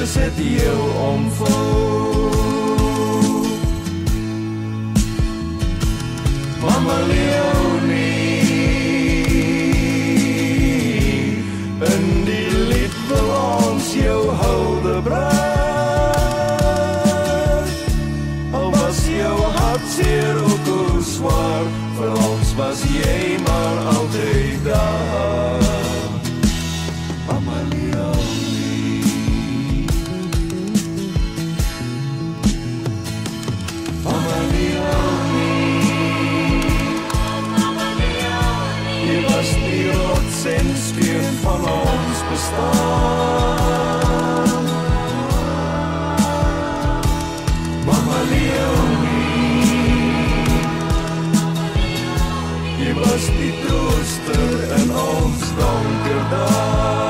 kruis het jou omvou. Mama Leonie in die lied wil ons jou houde braak. Al was jou hart zeer ook hoe zwaar, voor ons was jy maar altyd steun van ons bestaan. Mama Leonie. Jy was die trooster in ons donker dae.